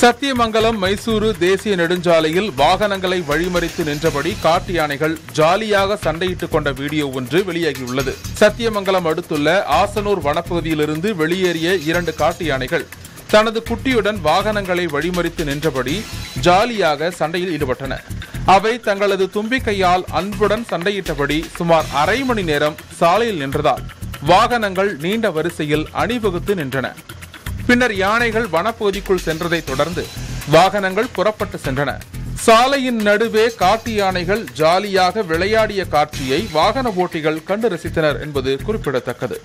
சத்தியமங்கலம் மைசூரு தேசிய நெடுஞ்சாலையில் வாகனங்களை வழிமறித்து நின்றபடி காட்டு யானைகள் ஜாலியாக சண்டையிட்டுக் கொண்ட வீடியோ ஒன்று வெளியாகியுள்ளது. சத்தியமங்கலம் அடுத்துள்ள ஆசனூர் வனப்பகுதியிலிருந்து வெளியேறிய இரண்டு காட்டு யானைகள் தனது குட்டியுடன் வாகனங்களை வழிமறித்து நின்றபடி ஜாலியாக சண்டையில் ஈடுபட்டன. அவை தங்களது தும்பிக்கையால் அன்புடன் சண்டையிட்டபடி சுமார் அரை மணி நேரம் சாலையில் நின்றதால் வாகனங்கள் நீண்ட வரிசையில் அணிவகுத்து நின்றன. பின்னர் யானைகள் வனப்பகுதிக்குள் சென்றதை தொடர்ந்து வாகனங்கள் புறப்பட்டு சென்றன. சாலையின் நடுவே காட்டு யானைகள் ஜாலியாக விளையாடிய காட்சியை வாகன ஓட்டிகள் கண்டு ரசித்தனர் என்பது குறிப்பிடத்தக்கது.